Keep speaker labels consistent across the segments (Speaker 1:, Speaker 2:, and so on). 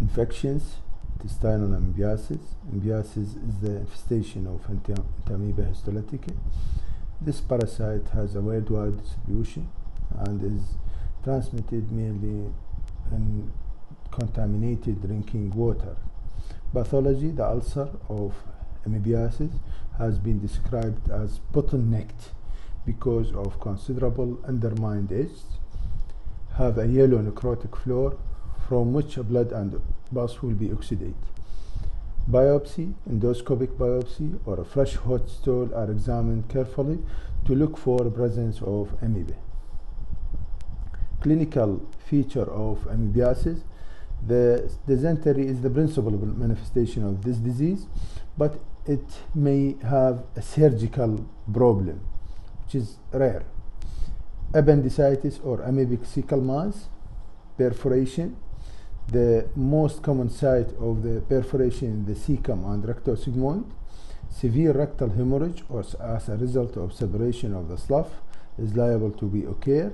Speaker 1: infections, intestinal amoebiasis. Amoebiasis is the infestation of Entamoeba histolytica. This parasite has a worldwide distribution and is transmitted mainly in contaminated drinking water. Pathology, the ulcer of amoebiasis has been described as bottlenecked because of considerable undermined edge, have a yellow necrotic floor from which blood and pus will be oxidate. Biopsy, endoscopic biopsy, or a fresh hot stool are examined carefully to look for presence of amoeba. Clinical feature of amoebiasis, the dysentery is the principal manifestation of this disease, but it may have a surgical problem, which is rare. Appendicitis or amoebic cecal mass, perforation, the most common site of the perforation in the cecum and rectosigmoid, severe rectal hemorrhage or as a result of separation of the slough is liable to be occur.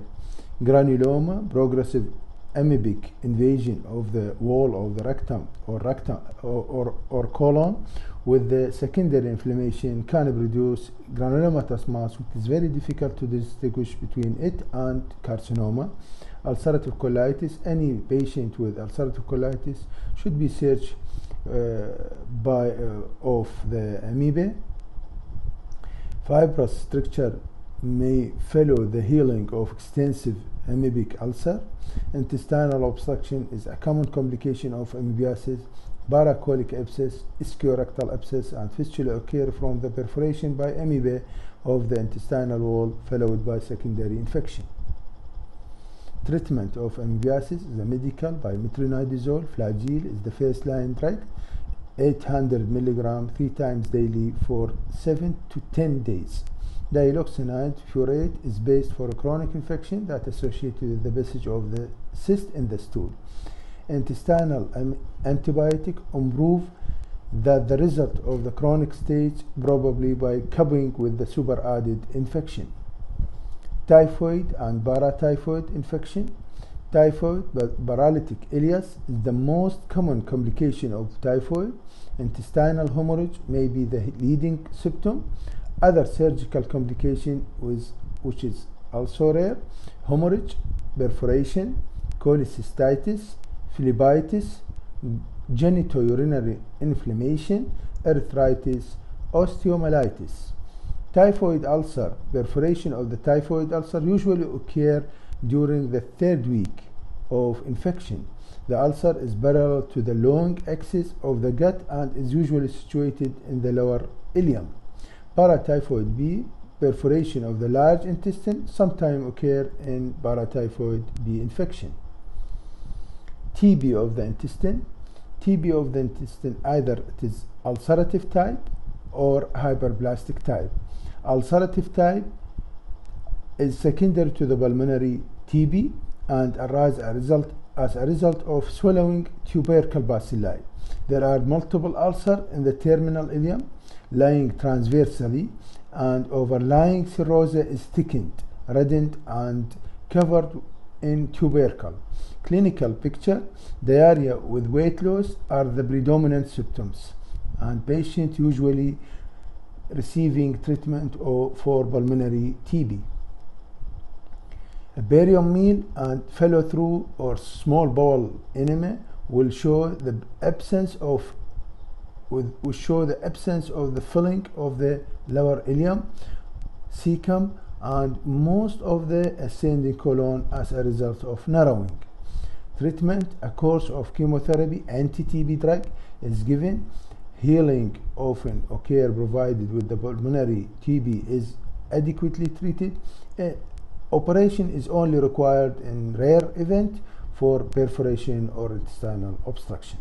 Speaker 1: Granuloma, progressive amoebic invasion of the wall of the rectum or rectum or, or, or colon with the secondary inflammation can produce granulomatous mass which is very difficult to distinguish between it and carcinoma. Ulcerative colitis any patient with ulcerative colitis should be searched uh, by uh, of the amoeba. Fibrous structure may follow the healing of extensive amoebic ulcer. Intestinal obstruction is a common complication of amoebiasis paracolic abscess, ischiorectal abscess, and fistula occur from the perforation by amoeba of the intestinal wall followed by secondary infection. Treatment of amoebiasis is a medical by metronidazole. Flagyl is the first line drug, 800 milligram three times daily for 7 to 10 days. Diloxanide furoate is based for a chronic infection that associated with the passage of the cyst in the stool intestinal antibiotic improve that the result of the chronic stage probably by coupling with the super added infection. Typhoid and paratyphoid infection. Typhoid paralytic ileus is the most common complication of typhoid. Intestinal hemorrhage may be the leading symptom. Other surgical complication with, which is also rare, hemorrhage, perforation, cholecystitis, phlebitis, genitourinary inflammation, arthritis, osteomyelitis. Typhoid ulcer, perforation of the typhoid ulcer usually occur during the third week of infection. The ulcer is parallel to the long axis of the gut and is usually situated in the lower ileum. Paratyphoid B, perforation of the large intestine, sometimes occur in paratyphoid B infection. TB of the intestine. TB of the intestine either it is ulcerative type or hyperplastic type. Ulcerative type is secondary to the pulmonary TB and arises a result, as a result of swallowing tubercle bacilli. There are multiple ulcers in the terminal ileum lying transversely and overlying serosa is thickened, reddened and covered in tubercle. Clinical picture, diarrhea with weight loss are the predominant symptoms and patient usually receiving treatment for pulmonary TB. A barium meal and follow through or small bowel enema will show the absence of will show the absence of the filling of the lower ileum, cecum, and most of the ascending colon as a result of narrowing. Treatment, a course of chemotherapy, anti-TB drug is given. Healing often occur provided with the pulmonary TB is adequately treated. Uh, operation is only required in rare event for perforation or intestinal obstruction.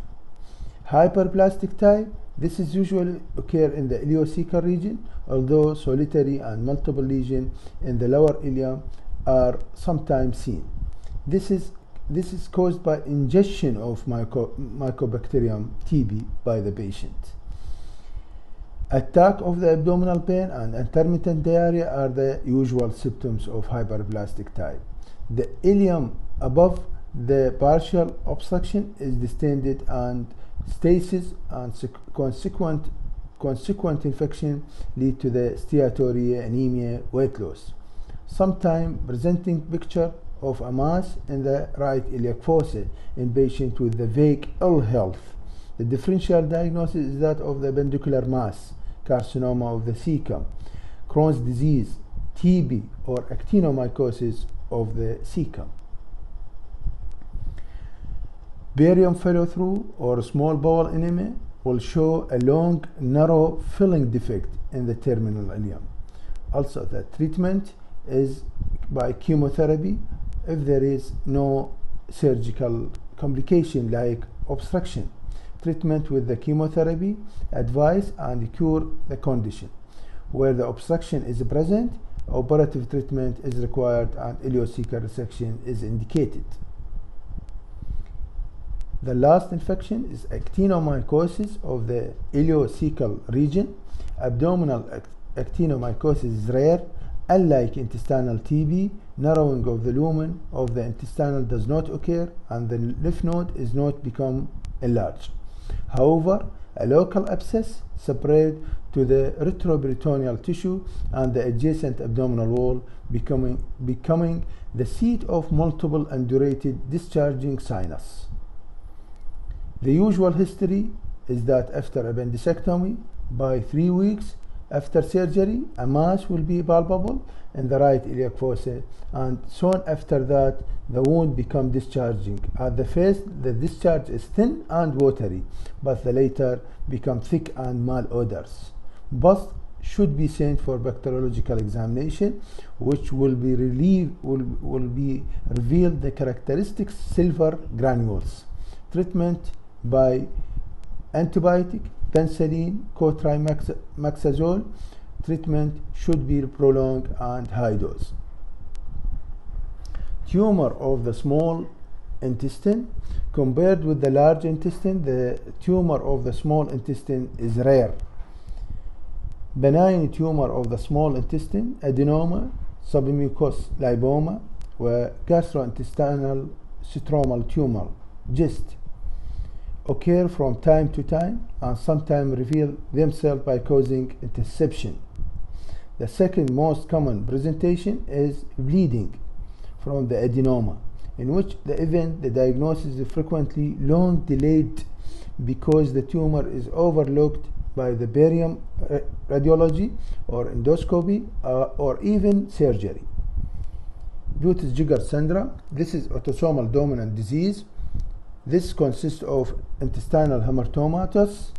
Speaker 1: Hyperplastic type, this is usually occur in the ileocecal region, although solitary and multiple lesions in the lower ileum are sometimes seen. This is this is caused by ingestion of myco mycobacterium TB by the patient. Attack of the abdominal pain and intermittent diarrhea are the usual symptoms of hyperplastic type. The ileum above the partial obstruction is distended and stasis and consequent consequent infection lead to the steatorrhea, anemia, weight loss. Sometime presenting picture of a mass in the right iliac fossa in patients with the vague ill health. The differential diagnosis is that of the appendicular mass, carcinoma of the cecum, Crohn's disease, TB, or actinomycosis of the cecum. Barium follow through or small bowel enema will show a long, narrow filling defect in the terminal ileum. Also, the treatment is by chemotherapy if there is no surgical complication like obstruction. Treatment with the chemotherapy advise and cure the condition. Where the obstruction is present, operative treatment is required and ileocecal resection is indicated. The last infection is actinomycosis of the ileocecal region. Abdominal actinomycosis is rare. Unlike intestinal TB, narrowing of the lumen of the intestinal does not occur and the lymph node is not become enlarged. However, a local abscess spread to the retroperitoneal tissue and the adjacent abdominal wall becoming, becoming the seat of multiple indurated discharging sinus. The usual history is that after appendectomy, by three weeks after surgery, a mass will be palpable in the right iliac fossa, and soon after that, the wound become discharging. At the first, the discharge is thin and watery, but the later become thick and malodorous. Both should be sent for bacteriological examination, which will be relieve, will, will be reveal the characteristic sulphur granules. Treatment by antibiotic, penicillin, cotrimoxazole. Treatment should be prolonged and high dose. Tumor of the small intestine compared with the large intestine, the tumor of the small intestine is rare. Benign tumor of the small intestine, adenoma, submucous lipoma, gastrointestinal stromal tumor, GIST, occur from time to time and sometimes reveal themselves by causing intussusception. The second most common presentation is bleeding from the adenoma, in which the event, the diagnosis is frequently long delayed because the tumor is overlooked by the barium radiology or endoscopy uh, or even surgery. Peutz-Jeghers syndrome, this is autosomal dominant disease this consists of intestinal hamartomatous,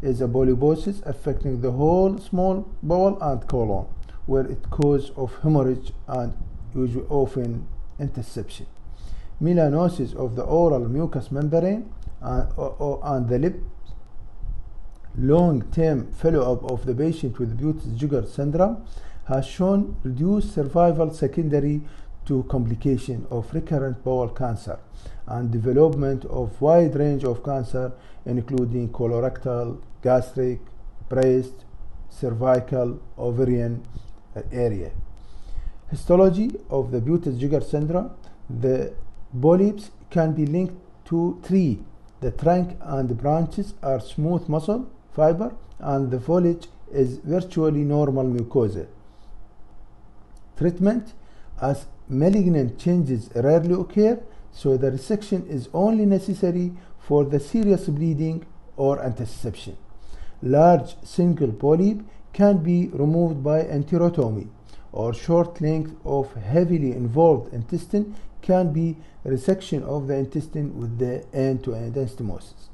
Speaker 1: is a polyposis affecting the whole small bowel and colon, where it cause of hemorrhage and usually often intussusception. Melanosis of the oral mucous membrane and, or, and the lip. Long-term follow-up of the patient with Peutz-Jeghers syndrome has shown reduced survival secondary to complication of recurrent bowel cancer and development of wide range of cancer including colorectal, gastric, breast, cervical, ovarian uh, area. Histology of the Peutz-Jeghers syndrome, the polyps can be linked to three. The trunk and the branches are smooth muscle fiber and the foliage is virtually normal mucosa. Treatment as malignant changes rarely occur so the resection is only necessary for the serious bleeding or intussusception. Large single polyp can be removed by enterotomy or short length of heavily involved intestine can be resection of the intestine with the end-to-end anastomosis.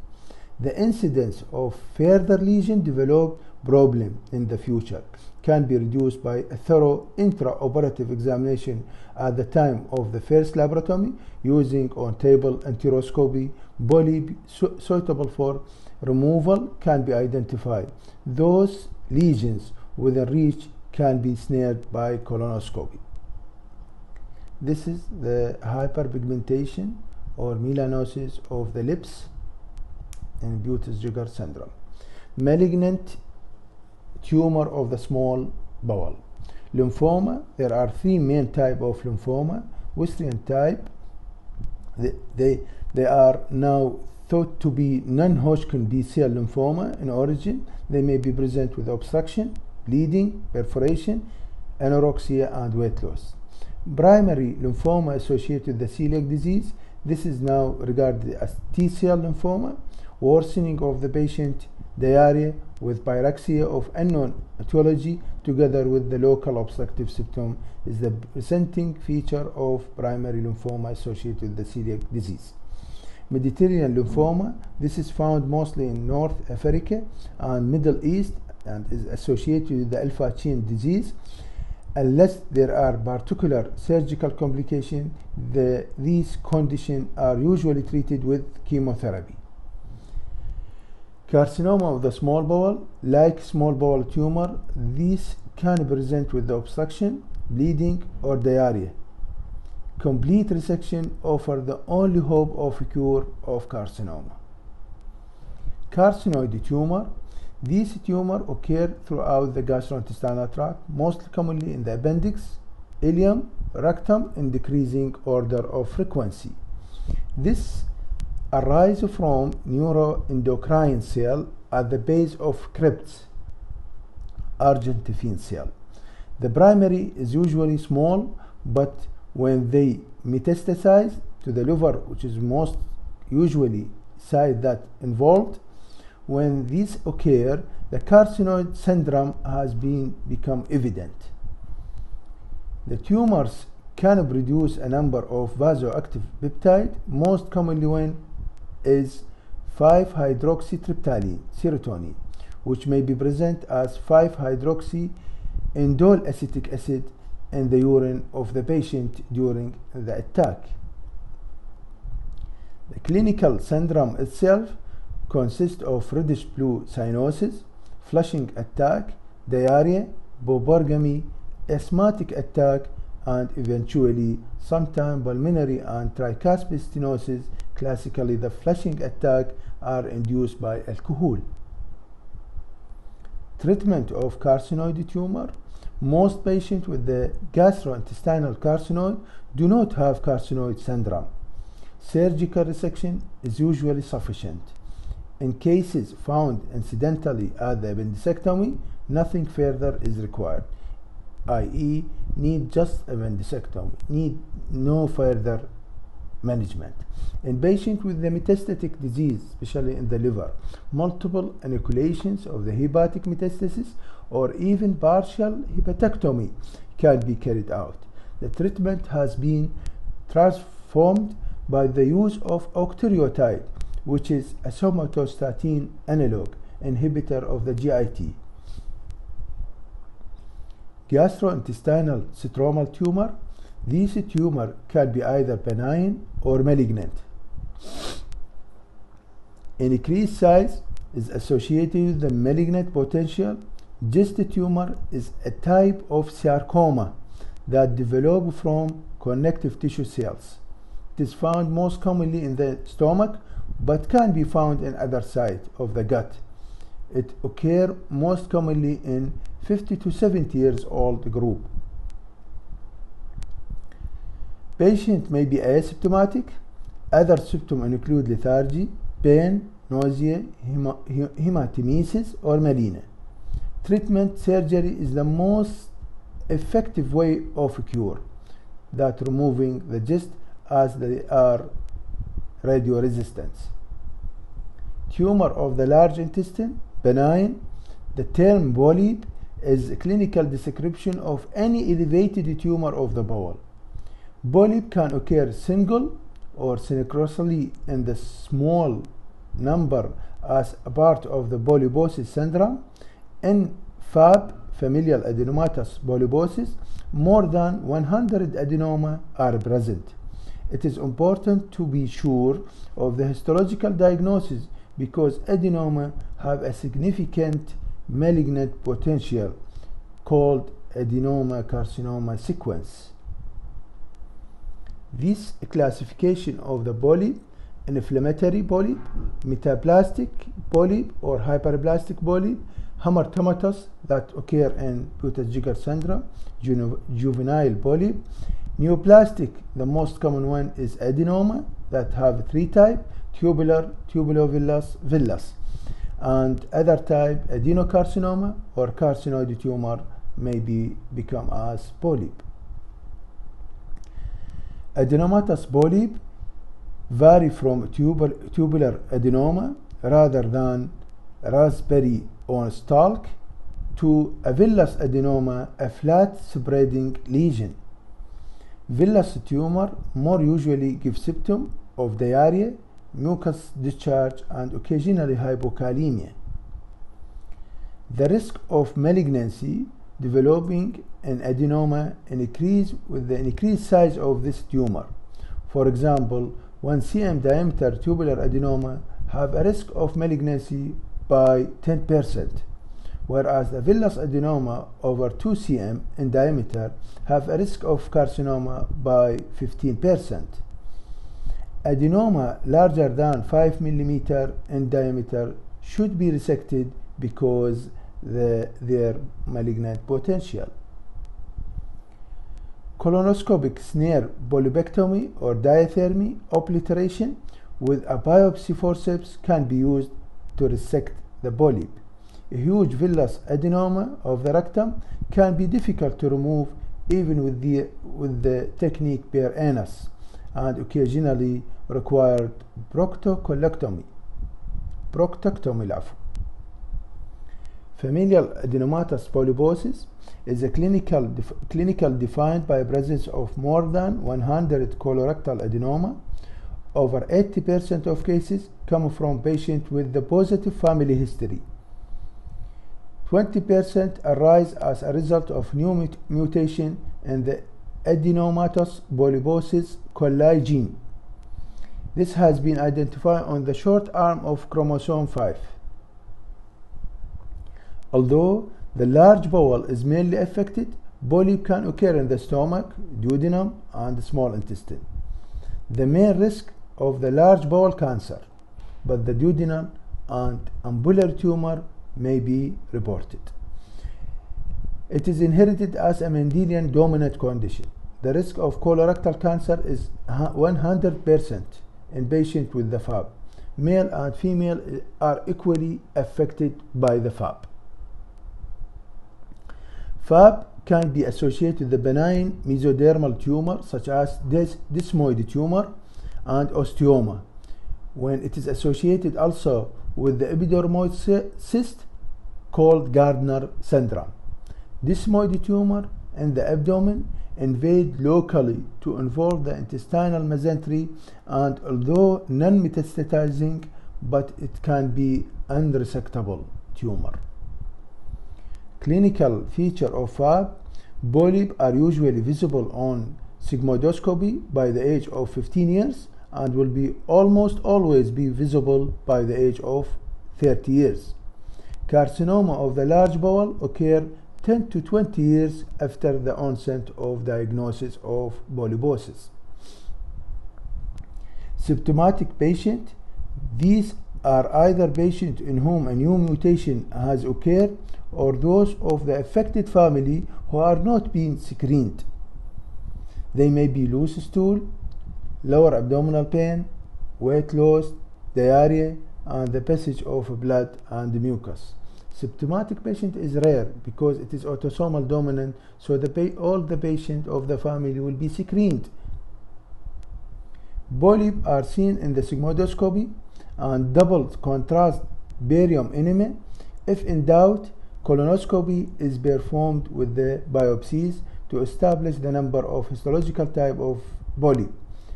Speaker 1: The incidence of further lesion develop problem in the future can be reduced by a thorough intraoperative examination at the time of the first laparotomy using on-table enteroscopy. Polyp su suitable for removal can be identified. Those lesions within reach can be snared by colonoscopy. This is the hyperpigmentation or melanosis of the lips in Peutz-Jeghers syndrome. Malignant tumor of the small bowel. Lymphoma, there are three main type of lymphoma. Western type, They, they, they are now thought to be non-Hodgkin B-cell lymphoma in origin. They may be present with obstruction, bleeding, perforation, anorexia, and weight loss. Primary lymphoma associated with the celiac disease. This is now regarded as T-cell lymphoma, worsening of the patient diarrhea with pyrexia of unknown etiology together with the local obstructive symptom is the presenting feature of primary lymphoma associated with the celiac disease. Mediterranean lymphoma, this is found mostly in North Africa and Middle East and is associated with the alpha chain disease. Unless there are particular surgical complications, the, these conditions are usually treated with chemotherapy. Carcinoma of the small bowel, like small bowel tumor, these can present with obstruction, bleeding, or diarrhea. Complete resection offer the only hope of cure of carcinoma. Carcinoid tumor, these tumors occur throughout the gastrointestinal tract, most commonly in the appendix, ileum, rectum in decreasing order of frequency. This arise from neuroendocrine cell at the base of crypts, argentaffin cell. The primary is usually small, but when they metastasize to the liver, which is most usually side that involved, when these occur, the carcinoid syndrome has been become evident. The tumors can produce a number of vasoactive peptide, most commonly one is 5-hydroxytryptamine, serotonin, which may be present as 5-hydroxy indole acetic acid in the urine of the patient during the attack. The clinical syndrome itself consists of reddish blue cyanosis, flushing attack, diarrhea, buborrhea, asthmatic attack, and eventually sometime pulmonary and tricuspid stenosis. Classically, the flushing attack are induced by alcohol. Treatment of carcinoid tumor. Most patients with the gastrointestinal carcinoid do not have carcinoid syndrome. Surgical resection is usually sufficient. In cases found incidentally at the appendectomy, nothing further is required, i.e., need just appendectomy, need no further management. In patients with the metastatic disease, especially in the liver, multiple enucleations of the hepatic metastasis or even partial hepatectomy can be carried out. The treatment has been transformed by the use of octreotide, which is a somatostatin analog inhibitor of the GIT. Gastrointestinal stromal tumor. This tumor can be either benign or malignant. Increased size is associated with the malignant potential. GIST tumor is a type of sarcoma that develop from connective tissue cells. It is found most commonly in the stomach, but can be found in other sites of the gut. It occurs most commonly in 50 to 70 years old group. Patient may be asymptomatic. Other symptoms include lethargy, pain, nausea, hematemesis, or melena. Treatment surgery is the most effective way of cure that removing the gist as they are radio resistance. Tumor of the large intestine, benign. The term polyp is a clinical description of any elevated tumor of the bowel. Polyp can occur single or synchronously in the small number as a part of the polyposis syndrome. In FAP, familial adenomatous polyposis, more than 100 adenoma are present. It is important to be sure of the histological diagnosis because adenoma have a significant malignant potential called adenoma carcinoma sequence. This classification of the polyp, inflammatory polyp, metaplastic polyp or hyperplastic polyp, hamartomatous that occur in Peutz-Jeghers syndrome, juvenile polyp, neoplastic, the most common one is adenoma, that have three type, tubular, tubulovillous, villus. And other type, adenocarcinoma or carcinoid tumor may be become as polyp. Adenomatous polyp vary from tubal, tubular adenoma rather than raspberry on stalk to a villus adenoma, a flat spreading lesion. Villous tumor more usually give symptom of diarrhea, mucus discharge, and occasionally hypokalemia. The risk of malignancy developing an adenoma increase with the increased size of this tumor. For example, 1 cm diameter tubular adenoma have a risk of malignancy by 10%, whereas the villous adenoma over 2 cm in diameter have a risk of carcinoma by 15%. Adenoma larger than 5 mm in diameter should be resected because the, their malignant potential. Colonoscopic snare polypectomy or diathermy obliteration with a biopsy forceps can be used to resect the polyp. A huge villous adenoma of the rectum can be difficult to remove even with the, with the technique per anus and occasionally required proctocolectomy. Proctectomy, العفو. Familial adenomatous polyposis is a clinical, def clinical defined by presence of more than 100 colorectal adenoma. Over 80% of cases come from patients with the positive family history. 20% arise as a result of new mut mutation in the adenomatous polyposis coli gene. This has been identified on the short arm of chromosome 5. Although the large bowel is mainly affected, polyp can occur in the stomach, duodenum, and small intestine. The main risk of the large bowel cancer, but the duodenal and ampullary tumor may be reported. It is inherited as a Mendelian dominant condition. The risk of colorectal cancer is 100% in patients with the FAP. Male and female are equally affected by the FAP. FAP can be associated with the benign mesodermal tumor such as this desmoid tumor and osteoma. When it is associated also with the epidermoid cyst called Gardner syndrome. Desmoid tumor in the abdomen invade locally to involve the intestinal mesentery and although non-metastatizing but it can be unresectable tumor. Clinical feature of FAP polyp are usually visible on sigmoidoscopy by the age of 15 years and will be almost always be visible by the age of 30 years. Carcinoma of the large bowel occur 10 to 20 years after the onset of diagnosis of polyposis. Symptomatic patient, these are either patients in whom a new mutation has occurred or those of the affected family who are not being screened. They may be loose stool, lower abdominal pain, weight loss, diarrhea, and the passage of blood and mucus. Symptomatic patient is rare because it is autosomal dominant, so the all the patient of the family will be screened. Polyp are seen in the sigmoidoscopy and double contrast barium enema. If in doubt, colonoscopy is performed with the biopsies to establish the number of histological type of polyp.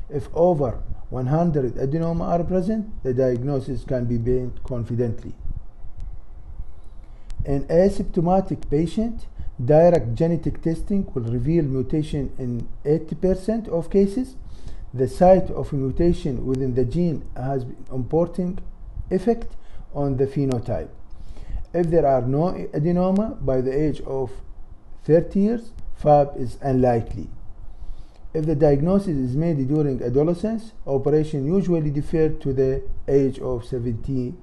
Speaker 1: If over 100 adenoma are present, the diagnosis can be made confidently. In asymptomatic patient, direct genetic testing will reveal mutation in 80% of cases. The site of mutation within the gene has important effect on the phenotype. If there are no adenoma by the age of 30 years, FAP is unlikely. If the diagnosis is made during adolescence, operation usually deferred to the age of 17,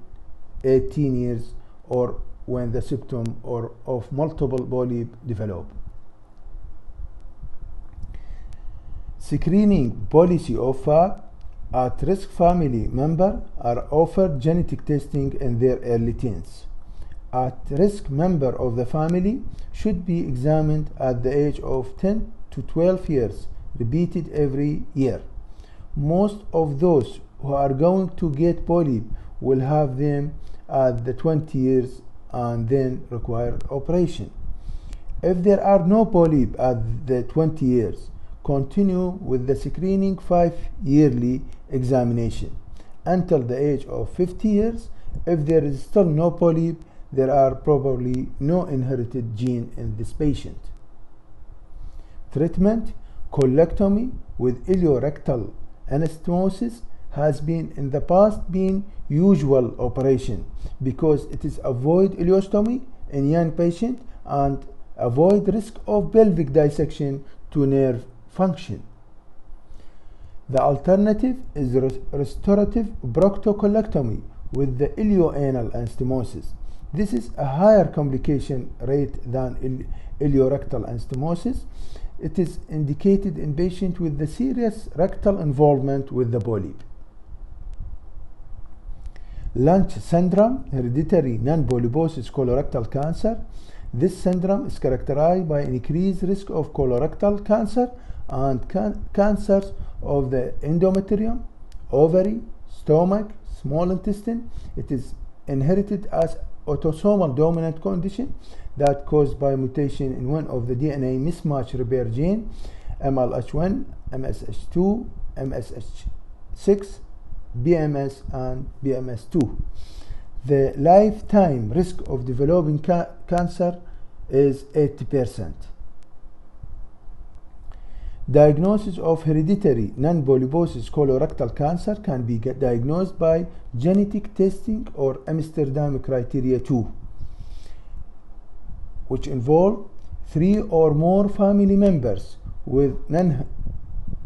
Speaker 1: 18 years or when the symptom or of multiple polyp develop. Screening policy of FAP At-risk family member are offered genetic testing in their early teens. At-risk member of the family should be examined at the age of 10 to 12 years, repeated every year. Most of those who are going to get polyp will have them at the 20 years and then require operation. If there are no polyp at the 20 years, continue with the screening 5 yearly examination until the age of 50 years. If there is still no polyp, there are probably no inherited gene in this patient. Treatment colectomy with ileorectal anastomosis has been in the past been usual operation because it is avoid ileostomy in young patient and avoid risk of pelvic dissection to nerve function. The alternative is restorative proctocolectomy with the ileoanal anastomosis. This is a higher complication rate than ileorectal anastomosis. It is indicated in patients with the serious rectal involvement with the polyp. Lynch syndrome, hereditary non-polyposis colorectal cancer. This syndrome is characterized by an increased risk of colorectal cancer and can cancers of the endometrium, ovary, stomach, small intestine. It is inherited as autosomal dominant condition that caused by mutation in one of the DNA mismatch repair gene, MLH1, MSH2, MSH6, PMS, and PMS2. The lifetime risk of developing ca cancer is 80%. Diagnosis of hereditary non-polyposis colorectal cancer can be diagnosed by genetic testing or Amsterdam criteria 2, which involve three or more family members with non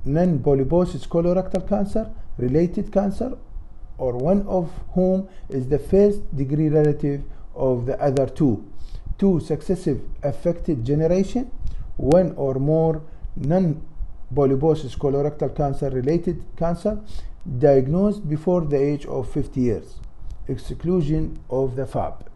Speaker 1: non-polyposis colorectal cancer, related cancer, or one of whom is the first degree relative of the other two. Two successive affected generation, one or more non polyposis colorectal cancer related cancer diagnosed before the age of 50 years. Exclusion of the FAP